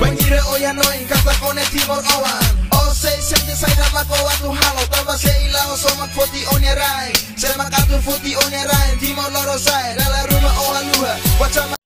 Bangire oya oh, noin kasa kone timor awan Ose sente saira lako watu halo Tamba se ilao somak foti onye rai Semak atu foti onye rai Timor loro sai Rala rumah oha luha Wacama